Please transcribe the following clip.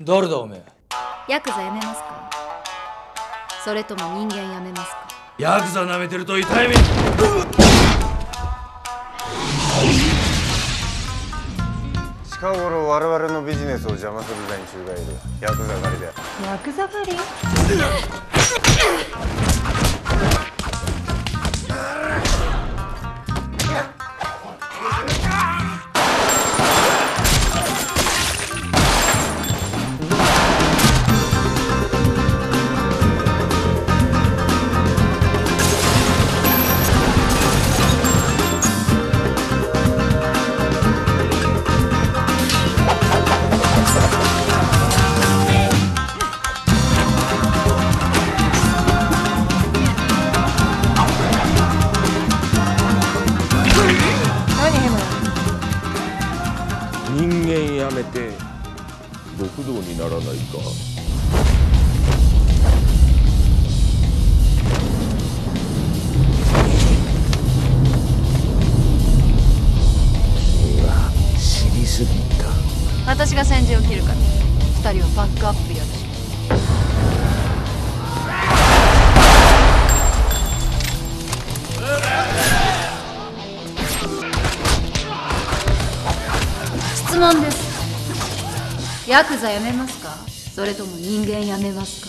誰だおめえ？ヤクザやめますか？それとも人間やめますか？ヤクザ舐めてると痛い目近頃我々のビジネスを邪魔する連中がいる。ヤクザ狩りでヤクザ狩り？人間やめて。極道にならないか。君は知りすぎた。私が先陣を切るから二人はバックアップよ。ろ質問です。ヤクザやめますか？それとも人間やめますか？